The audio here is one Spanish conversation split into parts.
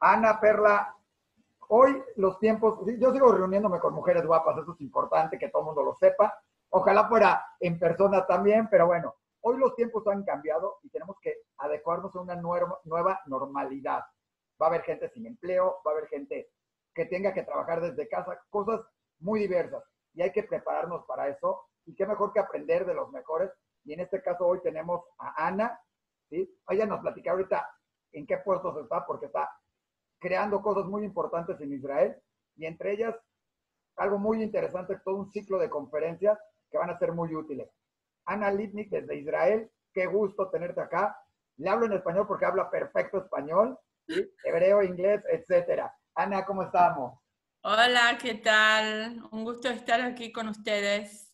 Ana Perla, hoy los tiempos, yo sigo reuniéndome con mujeres guapas, eso es importante que todo el mundo lo sepa. Ojalá fuera en persona también, pero bueno, hoy los tiempos han cambiado y tenemos que adecuarnos a una nueva normalidad. Va a haber gente sin empleo, va a haber gente que tenga que trabajar desde casa, cosas muy diversas. Y hay que prepararnos para eso. Y qué mejor que aprender de los mejores. Y en este caso hoy tenemos a Ana, ¿sí? Ella nos platica ahorita en qué puestos está, porque está creando cosas muy importantes en Israel. Y entre ellas, algo muy interesante, todo un ciclo de conferencias que van a ser muy útiles. Ana Lipnik desde Israel, qué gusto tenerte acá. Le hablo en español porque habla perfecto español, hebreo, inglés, etcétera. Ana, ¿cómo estamos? Hola, ¿qué tal? Un gusto estar aquí con ustedes.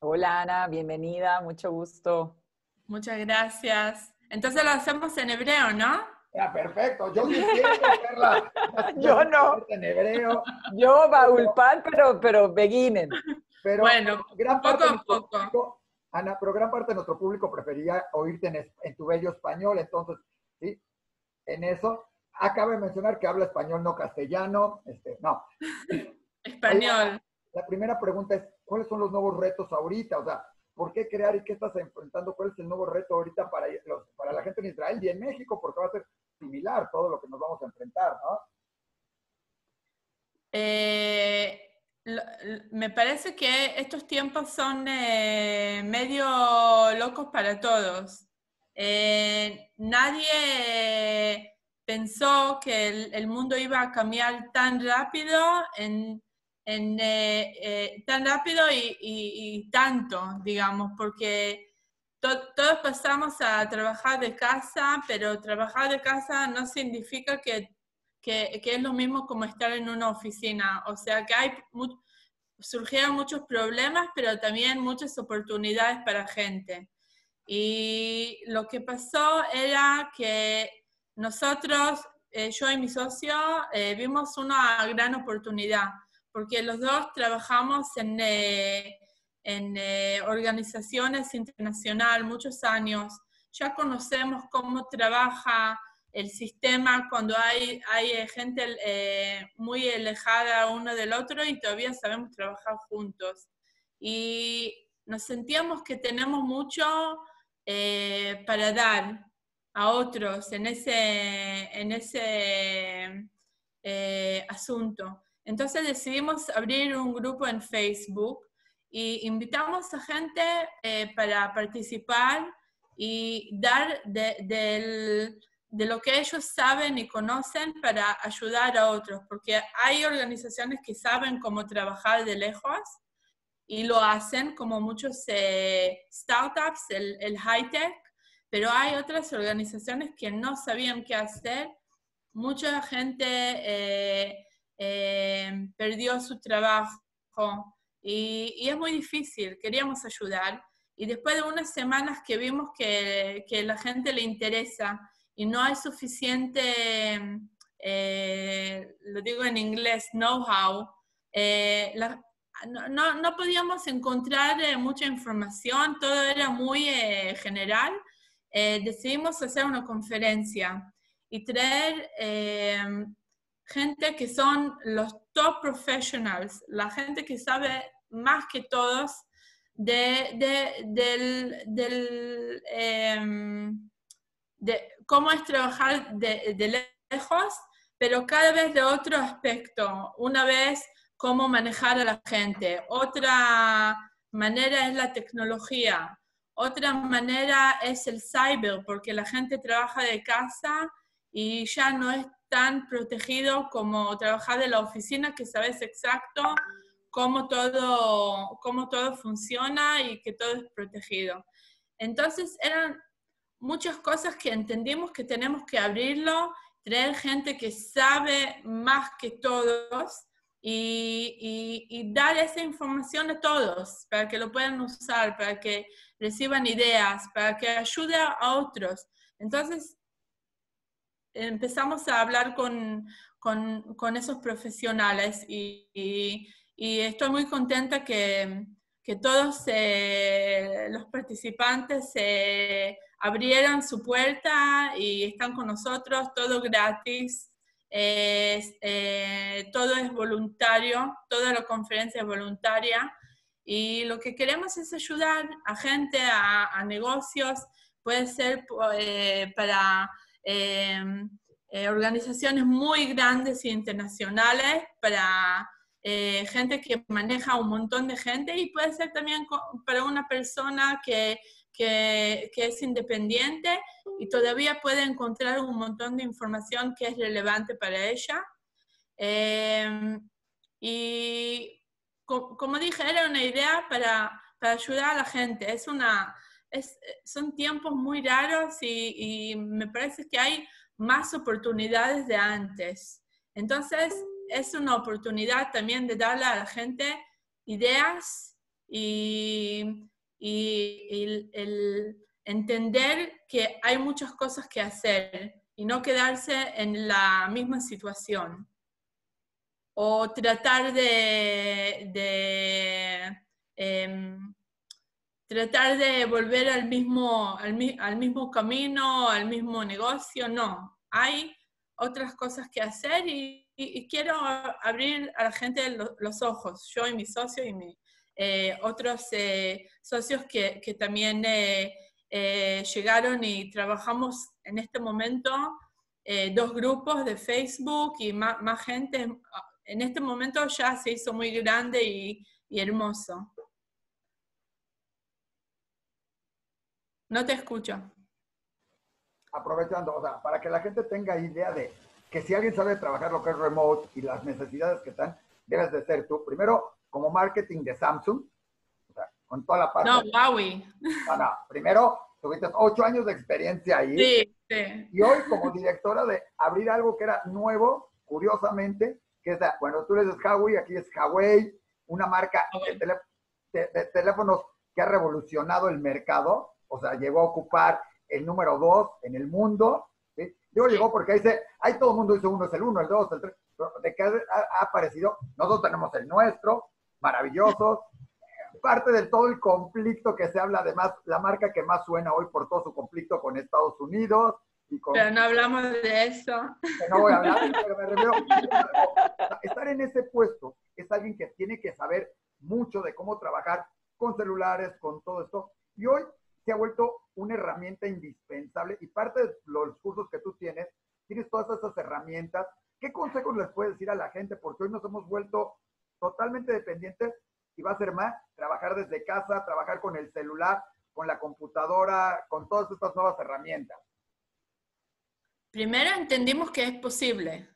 Hola Ana, bienvenida, mucho gusto. Muchas gracias. Entonces lo hacemos en hebreo, ¿no? Perfecto. Yo quisiera hacerla. Yo no. En hebreo. Yo, Baulpan, pero, pero beginnen. Pero bueno, gran parte a poco. público, Ana, pero gran parte de nuestro público prefería oírte en, en tu bello español, entonces, sí, en eso. Acaba de mencionar que habla español, no castellano. Este, no. Español. La primera pregunta es, ¿cuáles son los nuevos retos ahorita? O sea, ¿por qué crear y qué estás enfrentando? ¿Cuál es el nuevo reto ahorita para, los- para la gente en Israel y en México? Porque va a ser similar todo lo que nos vamos a enfrentar, ¿no? Eh, me parece que estos tiempos son eh, medio locos para todos. Eh, nadie pensó que el, mundo iba a cambiar tan rápido, tan rápido y tanto, digamos, porque to- todos pasamos a trabajar de casa, pero trabajar de casa no significa que que, que es lo mismo como estar en una oficina. O sea que hay surgieron muchos problemas, pero también muchas oportunidades para gente. Y lo que pasó era que nosotros, eh, yo y mi socio, eh, vimos una gran oportunidad, porque los dos trabajamos en, eh, en eh, organizaciones internacionales muchos años, ya conocemos cómo trabaja el sistema cuando hay, hay eh, gente eh, muy alejada uno del otro y todavía sabemos trabajar juntos. Y nos sentíamos que tenemos mucho eh, para dar a otros en ese, en ese eh, asunto. Entonces decidimos abrir un grupo en Facebook y invitamos a gente eh, para participar y dar de, de lo que ellos saben y conocen para ayudar a otros, porque hay organizaciones que saben cómo trabajar de lejos y lo hacen, como muchos eh, startups, el, el high-tech, pero hay otras organizaciones que no sabían qué hacer. Mucha gente eh, perdió su trabajo y, y, es muy difícil, queríamos ayudar. Y después de unas semanas que vimos que, que la gente le interesa, y no hay suficiente, eh, lo digo en inglés, know-how, eh, no, no, no, podíamos encontrar eh, mucha información, todo era muy eh, general. decidimos hacer una conferencia y traer gente que son los top professionals, la gente que sabe más que todos de, de, del, del de cómo es trabajar de, de, lejos, pero cada vez de otro aspecto. Una vez, cómo manejar a la gente. Otra manera es la tecnología. Otra manera es el cyber, porque la gente trabaja de casa y ya no es tan protegido como trabajar de la oficina, que sabes exacto cómo todo, cómo todo funciona y que todo es protegido. Entonces eran muchas cosas que entendimos que tenemos que abrirlo, traer gente que sabe más que todos y, y, y, dar esa información a todos para que lo puedan usar, para que reciban ideas, para que ayude a otros. Entonces empezamos a hablar con, con, con esos profesionales y, y, y, estoy muy contenta que, que todos eh, los participantes se abrieron su puerta y están con nosotros, todo gratis, eh, todo es voluntario, toda la conferencia es voluntaria y lo que queremos es ayudar a gente, a, negocios, puede ser eh, para eh, organizaciones muy grandes e internacionales, para gente que maneja un montón de gente y puede ser también para una persona que que, es independiente y todavía puede encontrar un montón de información que es relevante para ella. Em, y como dije, era una idea para, para, ayudar a la gente. Es una, es, son tiempos muy raros y, y, me parece que hay más oportunidades de antes. Entonces, es una oportunidad también de darle a la gente ideas y y el, entender que hay muchas cosas que hacer y no quedarse en la misma situación. O tratar de, em, tratar de volver al mismo, al, mismo camino, al mismo negocio. No, hay otras cosas que hacer y, quiero abrir a la gente los, ojos, yo y mi socio y mi, eh, otros eh, socios que, que también eh, llegaron y trabajamos en este momento dos grupos de Facebook y más, más, gente. En este momento ya se hizo muy grande y, y hermoso. No te escucho. Aprovechando, o sea, para que la gente tenga idea de que si alguien sabe trabajar lo que es remote y las necesidades que están, debes de ser tú. Primero, como marketing de Samsung, o sea, con toda la parte. No, Huawei. No, no, primero tuviste ocho años de experiencia ahí. Sí, sí. Y hoy como directora de abrir algo que era nuevo, curiosamente, que es, bueno, tú le dices Huawei, aquí es Huawei, una marca de, teléfonos que ha revolucionado el mercado, o sea, llegó a ocupar el número dos en el mundo. ¿Sí? Digo, llegó porque ahí, se, ahí todo el mundo dice uno es el uno, el dos, el tres, de que ha, ha aparecido, nosotros tenemos el nuestro, maravillosos. Parte de todo el conflicto que se habla, además, la marca que más suena hoy por todo su conflicto con Estados Unidos. Y con, pero no hablamos de eso. no voy a hablar, pero me refiero. Estar en ese puesto es alguien que tiene que saber mucho de cómo trabajar con celulares, con todo esto. Y hoy se ha vuelto una herramienta indispensable y parte de los cursos que tú tienes, tienes todas esas herramientas. ¿Qué consejos les puedes decir a la gente? Porque hoy nos hemos vuelto totalmente dependientes y va a ser más trabajar desde casa, trabajar con el celular, con la computadora, con todas estas nuevas herramientas. Primero entendimos que es posible.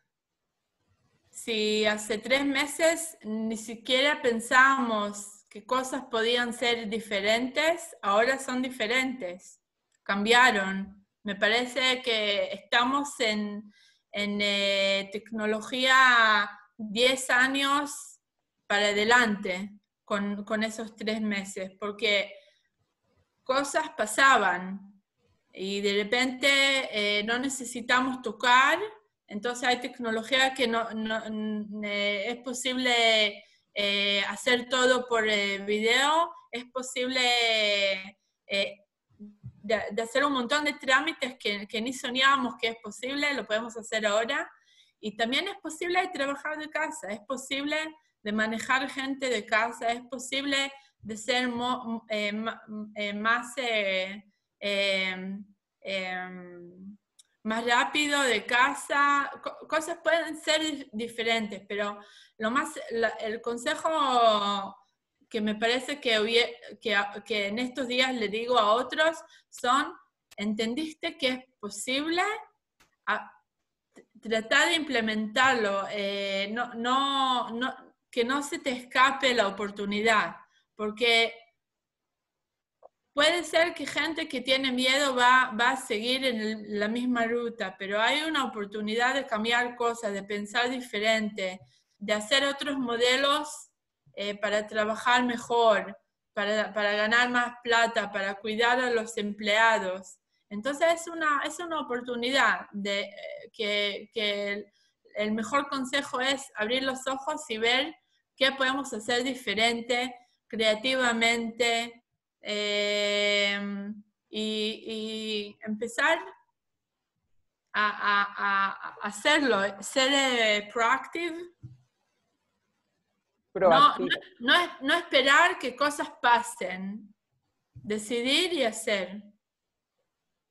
Si hace tres meses ni siquiera pensábamos que cosas podían ser diferentes, ahora son diferentes, cambiaron. Me parece que estamos en, en eh, tecnología 10 años para adelante con, esos tres meses, porque cosas pasaban y de repente eh, no necesitamos tocar, entonces hay tecnología que no, eh, es posible eh, hacer todo por video, es posible de, hacer un montón de trámites que, ni soñábamos que es posible, lo podemos hacer ahora. Y también es posible trabajar de casa, es posible de manejar gente de casa, es posible de ser eh, eh, más, eh, más rápido de casa, cosas pueden ser diferentes, pero lo más, el consejo que me parece que, que, que, en estos días le digo a otros son, ¿entendiste que es posible? tratar de implementarlo, no, no, no, que no se te escape la oportunidad, porque puede ser que gente que tiene miedo va, va a seguir en la misma ruta, pero hay una oportunidad de cambiar cosas, de pensar diferente, de hacer otros modelos eh, para trabajar mejor, para, para, ganar más plata, para cuidar a los empleados. Entonces es una, es una oportunidad de, eh, que, que el, el mejor consejo es abrir los ojos y ver qué podemos hacer diferente, creativamente, em, y, empezar a, hacerlo, ser eh, proactive. No, no, esperar que cosas pasen, decidir y hacer.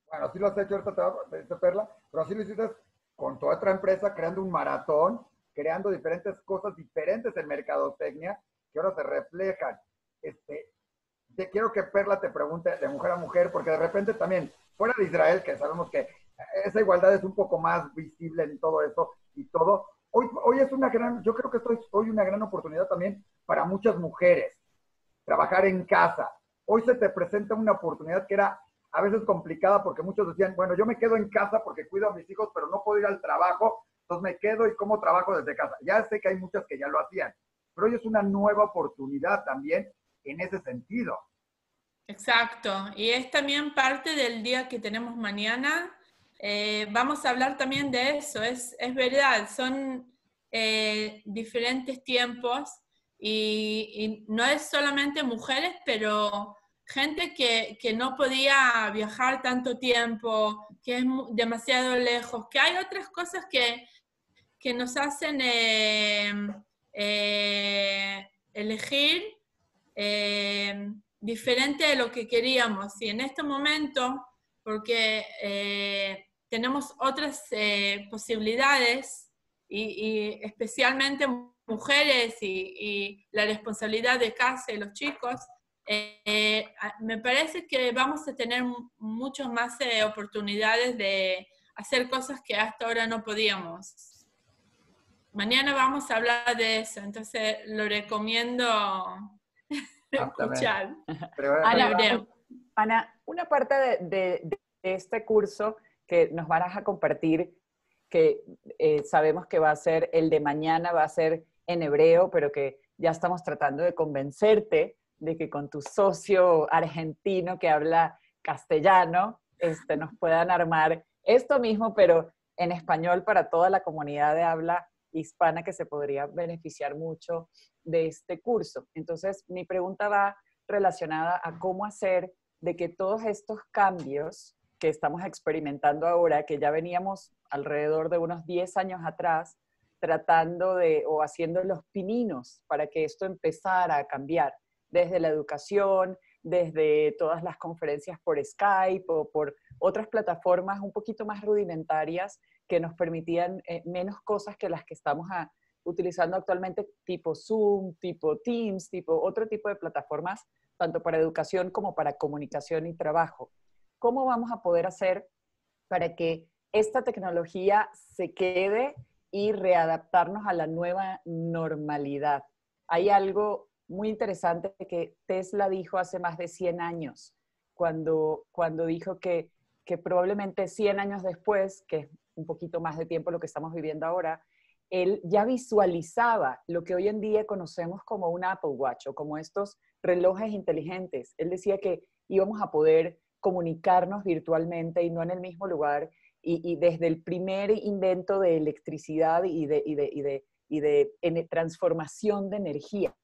Bueno, sí lo has hecho ahorita, Perla, pero así lo hiciste con toda otra empresa, creando un maratón, creando diferentes cosas diferentes en mercadotecnia que ahora se reflejan. Este, te quiero que Perla te pregunte de mujer a mujer, porque de repente también, fuera de Israel, que sabemos que esa igualdad es un poco más visible en todo eso y todo, hoy, hoy es una gran, yo creo que esto es hoy una gran oportunidad también para muchas mujeres, trabajar en casa. Hoy se te presenta una oportunidad que era a veces complicada porque muchos decían, bueno, yo me quedo en casa porque cuido a mis hijos, pero no puedo ir al trabajo, entonces me quedo y como trabajo desde casa. Ya sé que hay muchas que ya lo hacían, pero hoy es una nueva oportunidad también en ese sentido. Exacto, y es también parte del día que tenemos mañana. Eh, vamos a hablar también de eso, es, es verdad, son eh, diferentes tiempos y, no es solamente mujeres, pero gente que, que, no podía viajar tanto tiempo, que es demasiado lejos, que hay otras cosas que, que nos hacen eh, elegir eh, diferente de lo que queríamos. Y en este momento, porque eh, tenemos otras eh, posibilidades y, especialmente mujeres y, la responsabilidad de casa y los chicos, me parece que vamos a tener muchas más oportunidades de hacer cosas que hasta ahora no podíamos. Mañana vamos a hablar de eso, entonces lo recomiendo Ana, una parte de, este curso que nos van a compartir, que eh, sabemos que va a ser el de mañana, va a ser en hebreo, pero que ya estamos tratando de convencerte de que con tu socio argentino que habla castellano, este, nos puedan armar esto mismo, pero en español para toda la comunidad de habla hispana que se podría beneficiar mucho de este curso. Entonces, mi pregunta va relacionada a cómo hacer de que todos estos cambios que estamos experimentando ahora, que ya veníamos alrededor de unos 10 años atrás, tratando de o haciendo los pininos para que esto empezara a cambiar, desde la educación, desde todas las conferencias por Skype o por otras plataformas un poquito más rudimentarias que nos permitían eh, menos cosas que las que estamos a, utilizando actualmente tipo Zoom, tipo Teams, tipo otro tipo de plataformas, tanto para educación como para comunicación y trabajo. ¿Cómo vamos a poder hacer para que esta tecnología se quede y readaptarnos a la nueva normalidad? Hay algo muy interesante que Tesla dijo hace más de 100 años, cuando, cuando dijo que, que probablemente 100 años después, que es un poquito más de tiempo lo que estamos viviendo ahora, él ya visualizaba lo que hoy en día conocemos como un Apple Watch o como estos relojes inteligentes. Él decía que íbamos a poder comunicarnos virtualmente y no en el mismo lugar. Y, desde el primer invento de electricidad y de, y transformación de energía,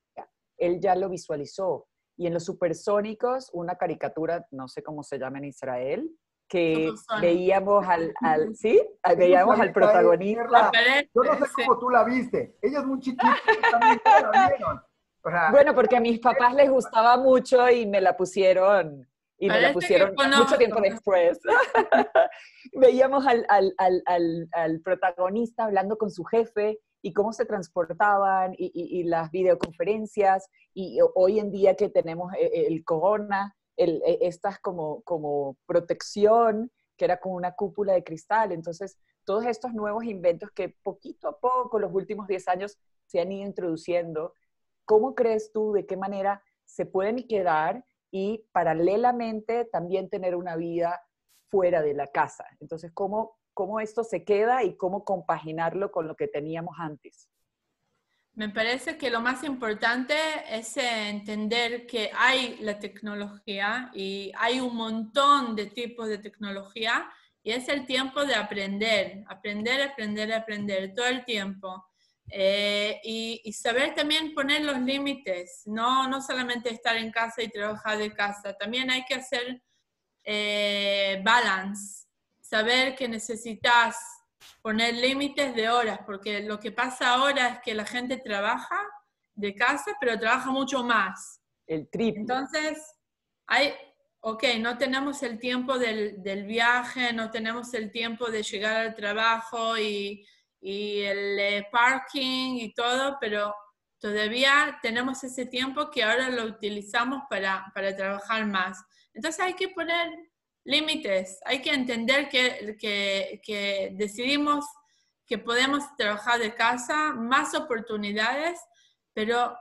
él ya lo visualizó. Y en los supersónicos, una caricatura, no sé cómo se llama en Israel, que veíamos al, al, ¿sí? Veíamos al protagonista. Yo no sé cómo tú la viste. Ella es muy chiquita, también la vieron. bueno, porque a mis papás les gustaba mucho y me la pusieron y me la pusieron mucho tiempo después. Veíamos al, al, al, al, protagonista hablando con su jefe y cómo se transportaban y, y, y, las videoconferencias y hoy en día que tenemos eh, el corona, e, estas como, como protección, que era como una cúpula de cristal. Entonces, todos estos nuevos inventos que poquito a poco, los últimos 10 años, se han ido introduciendo, ¿cómo crees tú de qué manera se pueden quedar y paralelamente también tener una vida fuera de la casa? Entonces, ¿cómo, cómo esto se queda y cómo compaginarlo con lo que teníamos antes? Me parece que lo más importante es entender que hay la tecnología y hay un montón de tipos de tecnología y es el tiempo de aprender, aprender, aprender, aprender todo el tiempo. Eh, y, saber también poner los límites, no, no solamente estar en casa y trabajar de casa, también hay que hacer balance, saber que necesitas poner límites de horas, porque lo que pasa ahora es que la gente trabaja de casa, pero trabaja mucho más. El triple. Entonces, hay, ok, no tenemos el tiempo del, del, viaje, no tenemos el tiempo de llegar al trabajo y, y el eh, parking y todo, pero todavía tenemos ese tiempo que ahora lo utilizamos para, para trabajar más. Entonces hay que poner límites, hay que entender que, que, decidimos que podemos trabajar de casa, más oportunidades, pero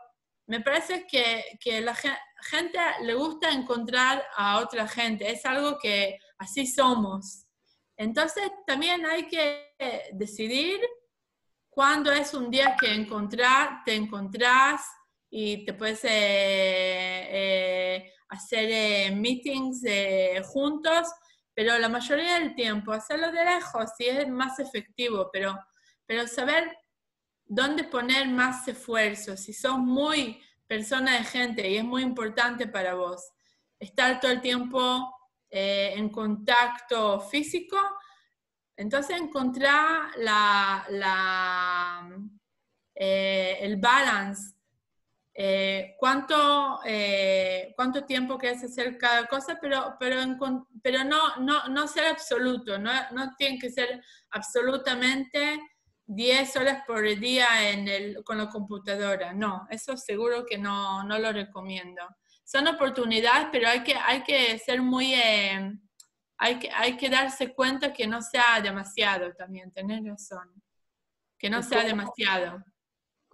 me parece que, que la gente le gusta encontrar a otra gente, es algo que así somos. Entonces también hay que decidir cuándo es un día que encontrar, te encontrás y te puedes eh, eh, hacer eh, meetings juntos, pero la mayoría del tiempo hacerlo de lejos sí es más efectivo, pero, pero saber dónde poner más esfuerzo, si sos muy persona de gente y es muy importante para vos estar todo el tiempo en contacto físico, entonces encontrar la, el balance eh, cuánto, eh, cuánto tiempo quieres hacer cada cosa, pero, pero, pero no, no, no ser absoluto, no, no tiene que ser absolutamente 10 horas por día en el, con la computadora. No, eso seguro que no, no lo recomiendo. Son oportunidades, pero hay que, hay que ser muy... Eh, hay, que, hay que darse cuenta que no sea demasiado también, tener razón. Que no sea demasiado.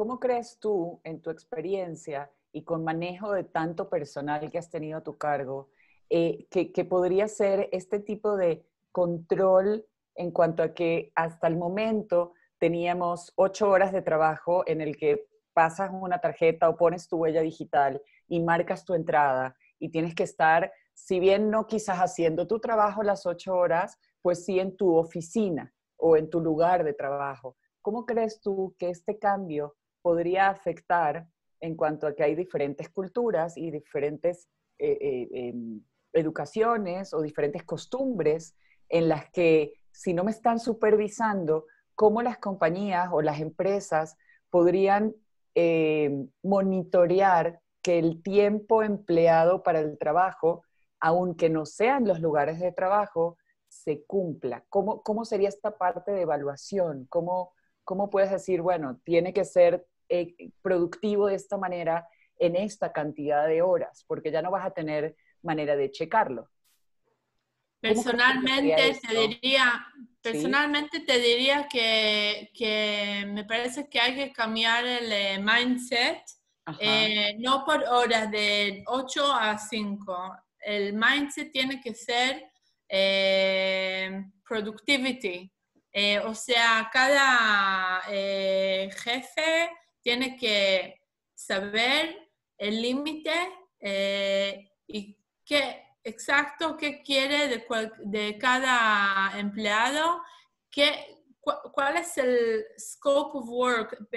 ¿Cómo crees tú, en tu experiencia y con manejo de tanto personal que has tenido a tu cargo, eh, que, podría ser este tipo de control en cuanto a que hasta el momento teníamos ocho horas de trabajo en el que pasas una tarjeta o pones tu huella digital y marcas tu entrada y tienes que estar, si bien no quizás haciendo tu trabajo las ocho horas, pues sí en tu oficina o en tu lugar de trabajo. ¿Cómo crees tú que este cambio podría afectar en cuanto a que hay diferentes culturas y diferentes eh, eh, em, educaciones o diferentes costumbres en las que si no me están supervisando, cómo las compañías o las empresas podrían em, monitorear que el tiempo empleado para el trabajo, aunque no sean los lugares de trabajo, se cumpla. ¿Cómo, cómo sería esta parte de evaluación? ¿Cómo, ¿Cómo puedes decir, bueno, tiene que ser eh, productivo de esta manera en esta cantidad de horas, porque ya no vas a tener manera de checarlo. Personalmente te diría, personalmente te diría que, que, me parece que hay que cambiar el eh, mindset, eh, no por horas de 8 a 5. El mindset tiene que ser productivity. o sea, cada jefe tiene que saber el límite eh, y qué exacto qué quiere de, de cada empleado, qué, cuál es el scope of work,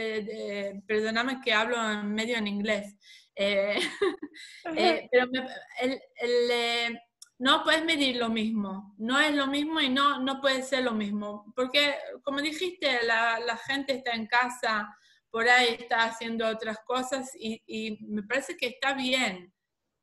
perdóname que hablo en medio en inglés, eh, eh, pero no puedes medir lo mismo, no es lo mismo y no, no puede ser lo mismo, porque como dijiste, la, la gente está en casa, por ahí está haciendo otras cosas y, me parece que está bien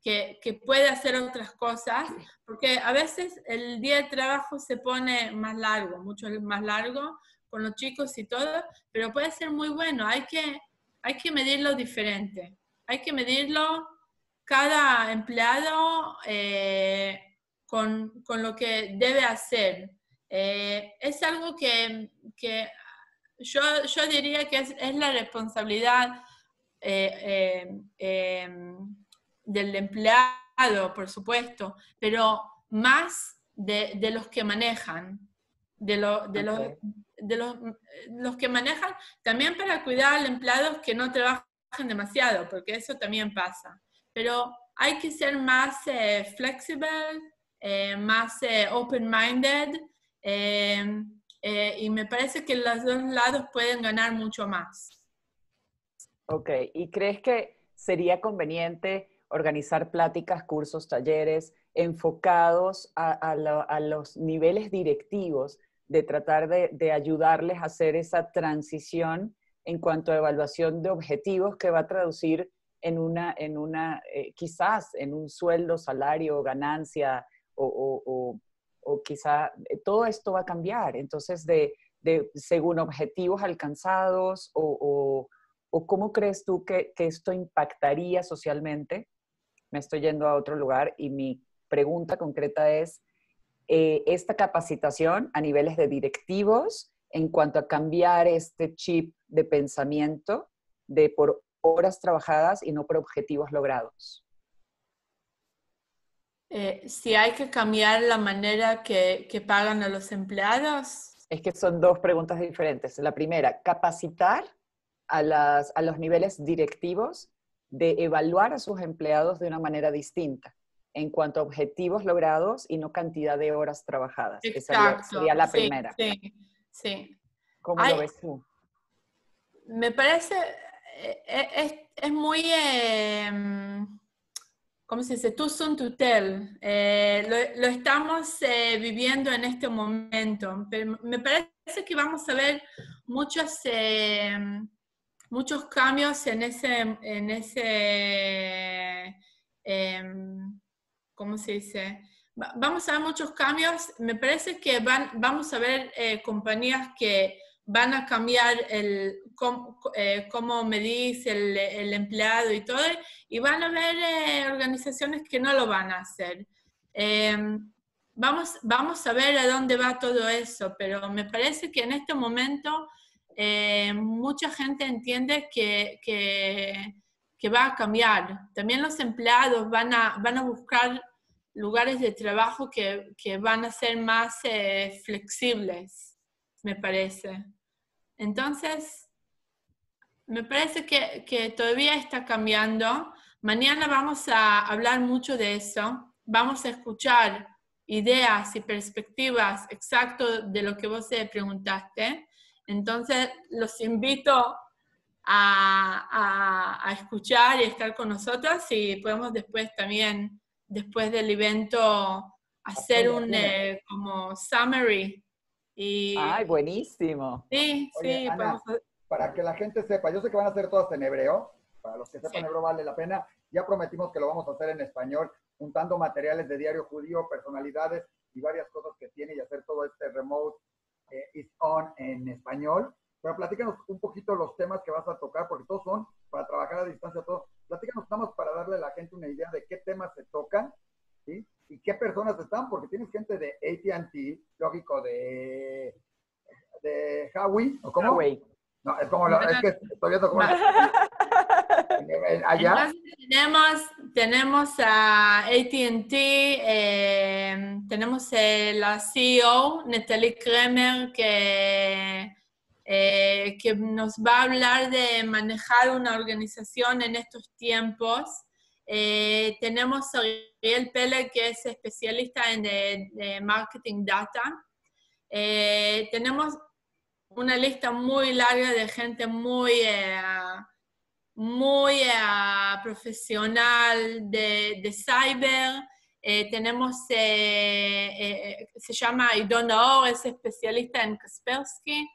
que, que, puede hacer otras cosas, porque a veces el día de trabajo se pone más largo, mucho más largo con los chicos y todo, pero puede ser muy bueno, hay que, hay que medirlo diferente, hay que medirlo cada empleado eh, con, con, lo que debe hacer. Eh, es algo que, que yo, yo diría que es, es la responsabilidad eh, eh, em, del empleado, por supuesto, pero más de, de los que manejan, de, lo, de, los, de los, los, que manejan, también para cuidar al empleado que no trabajen demasiado, porque eso también pasa. Pero hay que ser más eh, flexible, más open-minded. Eh, y me parece que los dos lados pueden ganar mucho más. Ok, ¿y crees que sería conveniente organizar pláticas, cursos, talleres enfocados a, los niveles directivos de tratar de, ayudarles a hacer esa transición en cuanto a evaluación de objetivos que va a traducir en una, en una eh, quizás en un sueldo, salario, ganancia o, o, quizá eh, todo esto va a cambiar. Entonces, de, según objetivos alcanzados o, cómo crees tú que, que esto impactaría socialmente me estoy yendo a otro lugar y mi pregunta concreta es, eh, esta capacitación a niveles de directivos en cuanto a cambiar este chip de pensamiento de por horas trabajadas y no por objetivos logrados? Eh, si hay que cambiar la manera que, que, pagan a los empleados. Es que son dos preguntas diferentes. La primera, capacitar a, las, a los niveles directivos de evaluar a sus empleados de una manera distinta en cuanto a objetivos logrados y no cantidad de horas trabajadas. Exacto. Esa sería, la primera. Sí, sí. ¿Cómo lo ves tú? Me parece, eh, eh, es, muy, em, ¿cómo se dice? Tú son tutel. Eh, lo, estamos viviendo en este momento, pero me parece que vamos a ver muchos em, muchos cambios en ese, en ese em, ¿cómo se dice? Vamos a ver muchos cambios. Me parece que van, vamos a ver eh, compañías que van a cambiar el, cómo, eh, cómo el, empleado y todo, y van a haber eh, organizaciones que no lo van a hacer. Em, vamos, vamos a ver a dónde va todo eso, pero me parece que en este momento eh, mucha gente entiende que, que, va a cambiar. También los empleados van a, van a buscar lugares de trabajo que, que van a ser más eh, flexibles, me parece. Entonces, me parece que, que, todavía está cambiando. Mañana vamos a hablar mucho de eso. Vamos a escuchar ideas y perspectivas exacto de lo que vos preguntaste. Entonces, los invito a, escuchar y estar con nosotros y podemos después también, después del evento, hacer un eh, como summary. Y, ¡Ay, buenísimo! Sí, sí. Para que la gente sepa, yo sé que van a ser todas en hebreo, para los que sepan hebreo vale la pena, ya prometimos que lo vamos a hacer en español, juntando materiales de diario judío, personalidades y varias cosas que tiene y hacer todo este remote eh, is on en español. Pero platícanos un poquito los temas que vas a tocar, porque todos son para trabajar a distancia, todos. Platícanos, estamos para darle a la gente una idea de qué temas se tocan, ¿sí? Y qué personas están, porque tienes gente de AT&T, lógico, de, de Huawei, ¿o cómo? Huawei. No, es como, es que estoy viendo cómo... allá. tenemos, tenemos a ATT, eh, tenemos la CEO, Natalie Kremer, que, eh, que nos va a hablar de manejar una organización en estos tiempos. Eh, tenemos a Ariel Pele, que es especialista en de, marketing data. tenemos una lista muy larga de gente muy muy eh, profesional de, de cyber. Eh, tenemos, eh, se llama Idona es especialista en Kaspersky.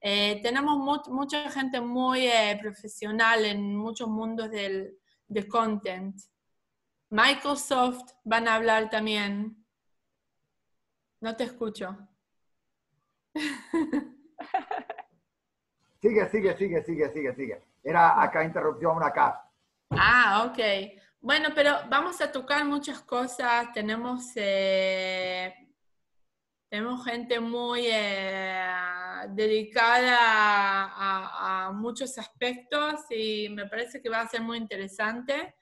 tenemos mucha gente muy profesional en muchos mundos del, de content. Microsoft van a hablar también. No te escucho. Sigue, sigue, sigue, sigue, sigue, sigue. Era acá interrupción, acá. Ah, ok. Bueno, pero vamos a tocar muchas cosas. Tenemos, eh, tenemos gente muy eh, dedicada a, muchos aspectos y me parece que va a ser muy interesante.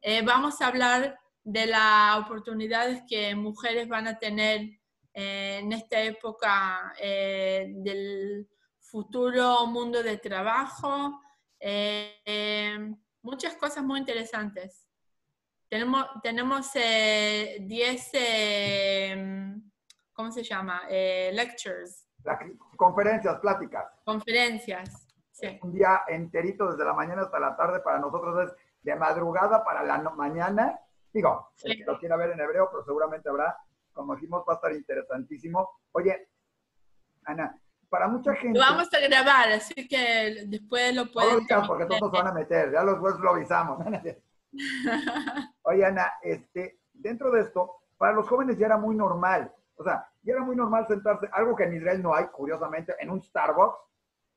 Eh, vamos a hablar de las oportunidades que mujeres van a tener en esta época del futuro mundo de trabajo. Eh, muchas cosas muy interesantes. Tenemos, tenemos 10, eh, eh, ¿cómo se llama? lectures. Conferencias, pláticas. Conferencias, sí. Un día enterito desde la mañana hasta la tarde para nosotros es de madrugada para la mañana. Digo, si lo quiera ver en hebreo, pero seguramente habrá, como dijimos, va a estar interesantísimo. Oye, Ana, para mucha gente... Lo vamos a grabar, así que después lo pueden... No porque todos se van a meter, ya los jueces lo avisamos. Oye, Ana, este, dentro de esto, para los jóvenes ya era muy normal. O sea, era muy normal sentarse, algo que en Israel no hay, curiosamente, en un Starbucks,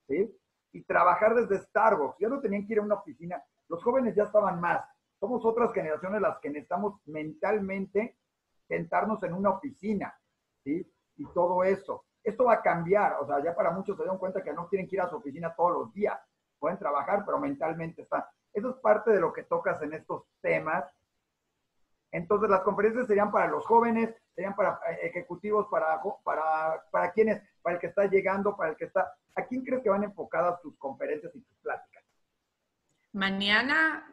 ¿sí? Y trabajar desde Starbucks. Ya no tenían que ir a una oficina. Los jóvenes ya estaban más. Somos otras generaciones las que necesitamos mentalmente sentarnos en una oficina, ¿sí? Y todo eso. Esto va a cambiar. O sea, ya para muchos se dan cuenta que no tienen que ir a su oficina todos los días. Pueden trabajar, pero mentalmente están. Eso es parte de lo que tocas en estos temas entonces, las conferencias serían para los jóvenes, serían para eh, ejecutivos, para, para, para quienes, para el que está llegando, para el que está... ¿A quién crees que van enfocadas tus conferencias y tus pláticas? Mañana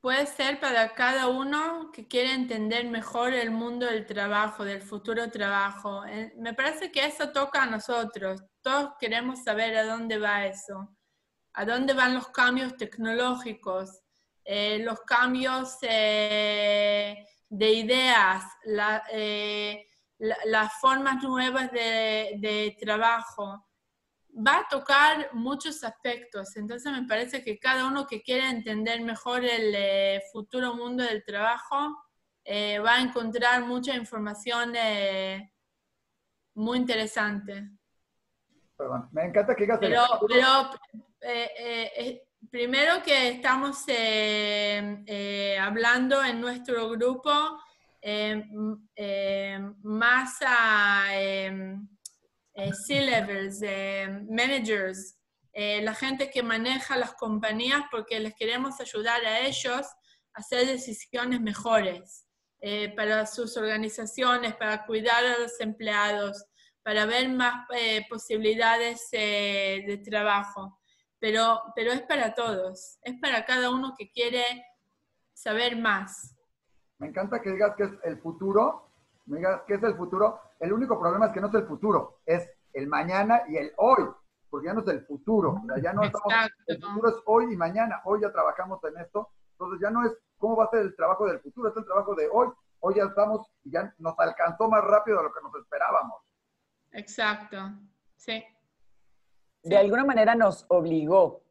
puede ser para cada uno que quiere entender mejor el mundo del trabajo, del futuro trabajo. Eh, me parece que eso toca a nosotros. Todos queremos saber a dónde va eso, a dónde van los cambios tecnológicos, eh, los cambios eh, de ideas, eh, las formas nuevas de, trabajo. Va a tocar muchos aspectos, entonces me parece que cada uno que quiera entender mejor el futuro mundo del trabajo va a encontrar mucha información muy interesante. Perdón, me encanta que digas pero, pero primero que estamos eh, eh, hablando en nuestro grupo eh, más a C-levels, managers, la gente que maneja las compañías porque les queremos ayudar a ellos a hacer decisiones mejores para sus organizaciones, para cuidar a los empleados, para ver más posibilidades de trabajo pero, pero es para todos, es para cada uno que quiere saber más. Me encanta que digas que es el futuro, me digas que es el futuro. El único problema es que no es el futuro, es el mañana y el hoy, porque ya no es el futuro, ya no estamos, el futuro es hoy y mañana, hoy ya trabajamos en esto, entonces ya no es cómo va a ser el trabajo del futuro, es el trabajo de hoy, hoy ya estamos y ya nos alcanzó más rápido de lo que nos esperábamos. Exacto, sí de alguna manera nos obligó,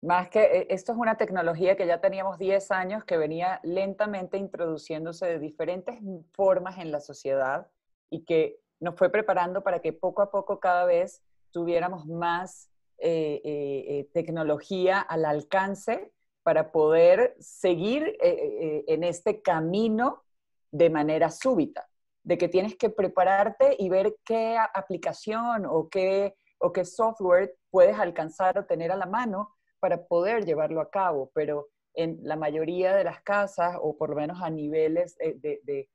más que eh, esto es una tecnología que ya teníamos 10 años que venía lentamente introduciéndose de diferentes formas en la sociedad y que nos fue preparando para que poco a poco cada vez tuviéramos más eh, eh, tecnología al alcance para poder seguir en este camino de manera súbita, de que tienes que prepararte y ver qué aplicación o qué o qué software puedes alcanzar o tener a la mano para poder llevarlo a cabo, pero en la mayoría de las casas, o por lo menos a niveles de,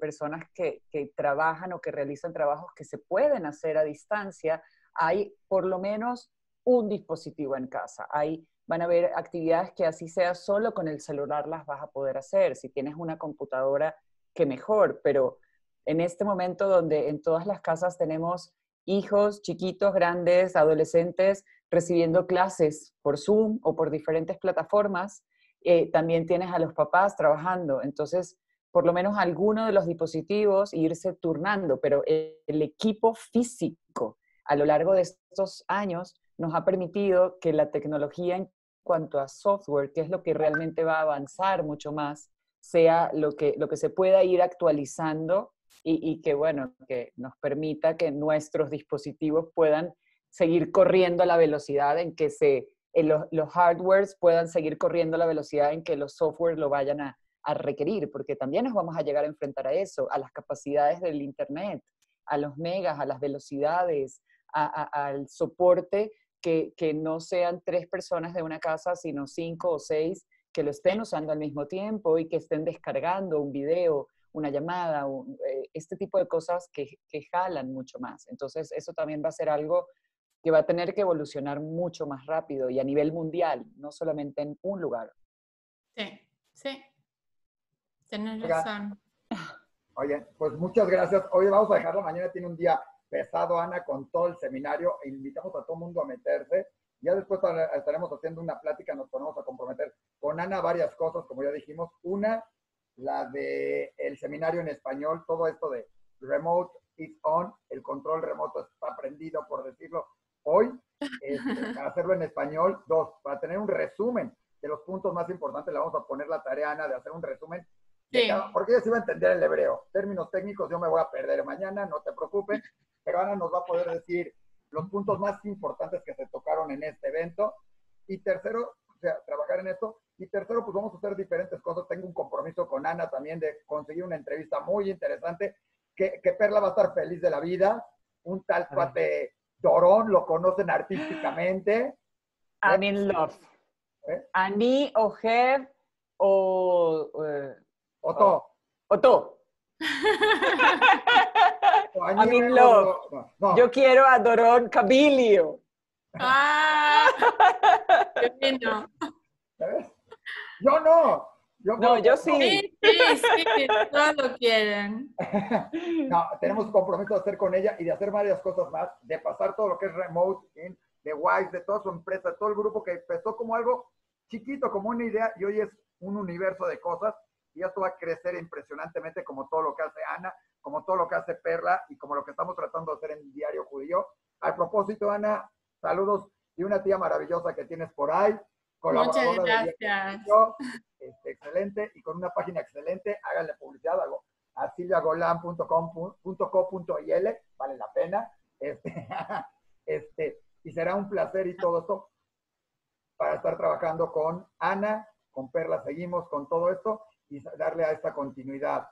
personas que, trabajan o que realizan trabajos que se pueden hacer a distancia, hay por lo menos un dispositivo en casa. Hay, van a haber actividades que así sea solo con el celular las vas a poder hacer. Si tienes una computadora, que mejor, pero en este momento donde en todas las casas tenemos hijos chiquitos, grandes, adolescentes, recibiendo clases por Zoom o por diferentes plataformas. Eh, también tienes a los papás trabajando. Entonces, por lo menos alguno de los dispositivos irse turnando, pero el equipo físico a lo largo de estos años nos ha permitido que la tecnología en cuanto a software, que es lo que realmente va a avanzar mucho más, sea lo que, lo que se pueda ir actualizando y, que, bueno, que nos permita que nuestros dispositivos puedan seguir corriendo a la velocidad en que se, los, los, hardwares puedan seguir corriendo a la velocidad en que los softwares lo vayan a, a requerir, porque también nos vamos a llegar a enfrentar a eso, a las capacidades del Internet, a los megas, a las velocidades, al soporte que, que, no sean tres personas de una casa, sino cinco o seis que lo estén usando al mismo tiempo y que estén descargando un video una llamada, eh, este tipo de cosas que, que jalan mucho más. Entonces, eso también va a ser algo que va a tener que evolucionar mucho más rápido y a nivel mundial, no solamente en un lugar. Sí, sí. Tienes razón. Oye, pues muchas gracias. Hoy vamos a dejarlo. Mañana tiene un día pesado, Ana, con todo el seminario. E invitamos a todo el mundo a meterse. Ya después estaremos haciendo una plática, nos ponemos a comprometer con Ana varias cosas, como ya dijimos. Una, la de el seminario en español, todo esto de remote is on, el control remoto está prendido, por decirlo hoy, este, para hacerlo en español. Dos, para tener un resumen de los puntos más importantes, le vamos a poner la tarea, Ana, de hacer un resumen. Sí. porque ella se iba a entender el hebreo. Términos técnicos yo me voy a perder mañana, no te preocupes, pero Ana nos va a poder decir los puntos más importantes que se tocaron en este evento. Y tercero, trabajar en esto. Y tercero, pues vamos a hacer diferentes cosas. Tengo un compromiso con Ana también de conseguir una entrevista muy interesante, que, que Perla va a estar feliz de la vida. Un tal cuate Dorón, lo conocen artísticamente. I'm in love. ¿Eh? Ani, Ojer o... eh, Otto. Otto. o I'm in love. no, no, Yo quiero a Dorón Cabilio. Ah, fino. ¿sabes? Yo no. Yo No, yo sí. Sí, sí, sí, todos lo quieren. No, tenemos compromiso de hacer con ella y de hacer varias cosas más, de pasar todo lo que es remote, in, de Wise, de toda su empresa, de todo el grupo que empezó como algo chiquito, como una idea y hoy es un universo de cosas y esto va a crecer impresionantemente como todo lo que hace Ana, como todo lo que hace Perla y como lo que estamos tratando de hacer en Diario Judío. Al propósito, Ana, saludos de una tía maravillosa que tienes por ahí, Muchas gracias. Este, excelente y con una página excelente, háganle publicidad hago a silviagolan.com.co.il, vale la pena. Este, este, y será un placer y todo esto para estar trabajando con Ana, con Perla, seguimos con todo esto y darle a esta continuidad.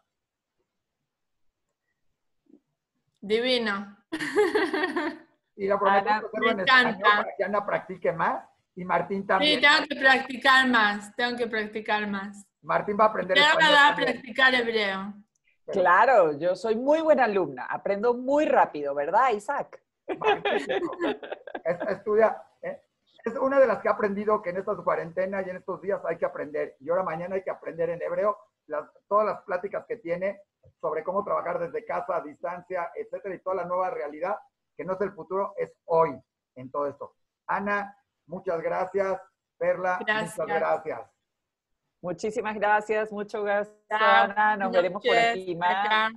Divino. Y lo prometemos Ana, hacerlo en me español encanta. para que Ana practique más y Martín Sí, también. tengo que practicar más, tengo que practicar más. Martín va a aprender Quiero español. a practicar hebreo. Claro, yo soy muy buena alumna. Aprendo muy rápido, ¿verdad, Isaac? Magnífico. Es- estudia. ¿eh? Es una de las que he aprendido que en esta cuarentena y en estos días hay que aprender. Y ahora mañana hay que aprender en hebreo. Las, todas las pláticas que tiene sobre cómo trabajar desde casa, a distancia, etcétera, y toda la nueva realidad, que no es el futuro, es hoy en todo esto. Ana, muchas gracias. Perla, Gracias. muchas gracias. Muchísimas gracias, muchas gracias. Ana. Nos veremos por aquí más.